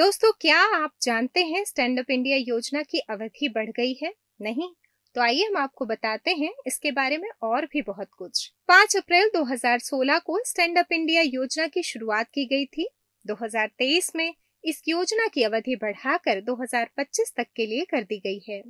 दोस्तों, क्या आप जानते हैं स्टैंड अप इंडिया योजना की अवधि बढ़ गई है? नहीं? तो आइए हम आपको बताते हैं इसके बारे में और भी बहुत कुछ। 5 अप्रैल 2016 को स्टैंड अप इंडिया योजना की शुरुआत की गई थी। 2023 में इस योजना की अवधि बढ़ाकर 2025 तक के लिए कर दी गई है।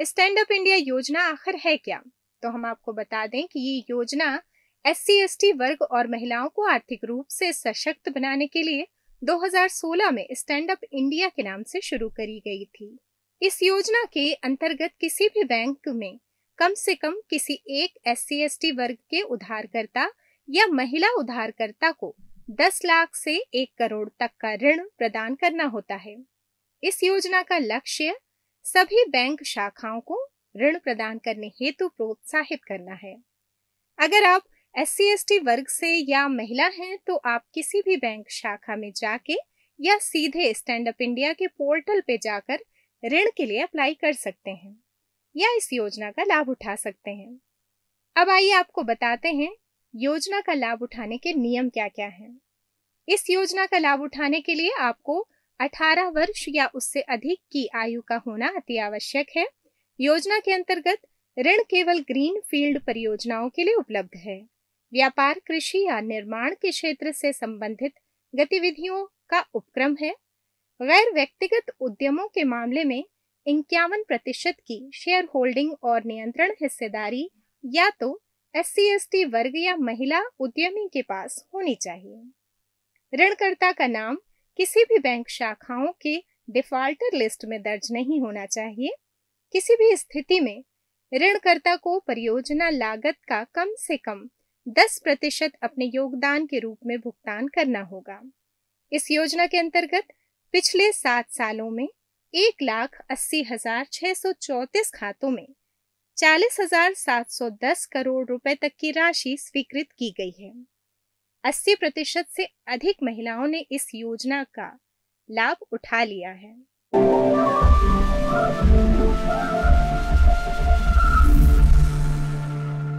स्टैंड अप इंडिया योजना आखिर है क्या? तो हम आपको बता दें कि ये योजना एस सी वर्ग और महिलाओं को आर्थिक रूप से सशक्त बनाने के लिए 2016 में स्टैंड अप इंडिया के नाम से शुरू करी गई थी। इस योजना के अंतर्गत किसी भी बैंक में कम से कम किसी एक एस सी वर्ग के उधारकर्ता या महिला उधारकर्ता को 10 लाख से एक करोड़ तक का ऋण प्रदान करना होता है। इस योजना का लक्ष्य सभी बैंक शाखाओं को ऋण प्रदान करने हेतु प्रोत्साहित करना है। अगर आप एस सी वर्ग से या महिला हैं तो आप किसी भी बैंक शाखा में जाके या सीधे स्टैंड अप इंडिया के पोर्टल पे जाकर ऋण के लिए अप्लाई कर सकते हैं या इस योजना का लाभ उठा सकते हैं। अब आइए आपको बताते हैं योजना का लाभ उठाने के नियम क्या क्या हैं। इस योजना का लाभ उठाने के लिए आपको 18 वर्ष या उससे अधिक की आयु का होना अति आवश्यक है। योजना के अंतर्गत ऋण केवल ग्रीन फ़ील्ड परियोजनाओं के लिए उपलब्ध है। व्यापार, कृषि या निर्माण के क्षेत्र से संबंधित गतिविधियों का उपक्रम है। गैर व्यक्तिगत उद्यमों के मामले में इक्यावन प्रतिशत की शेयर होल्डिंग और नियंत्रण हिस्सेदारी या तो एस सी वर्ग या महिला उद्यमी के पास होनी चाहिए। ऋणकर्ता का नाम किसी भी बैंक शाखाओं के डिफॉल्टर लिस्ट में दर्ज नहीं होना चाहिए। किसी भी स्थिति में ऋणकर्ता को परियोजना लागत का कम से कम 10 प्रतिशत अपने योगदान के रूप में भुगतान करना होगा। इस योजना के अंतर्गत पिछले सात सालों में एक लाख अस्सी हज़ार छह सौ चौतीस खातों में चालीस हज़ार सात सौ दस करोड़ रुपए तक की राशि स्वीकृत की गई है। अस्सी प्रतिशत से अधिक महिलाओं ने इस योजना का लाभ उठा लिया है।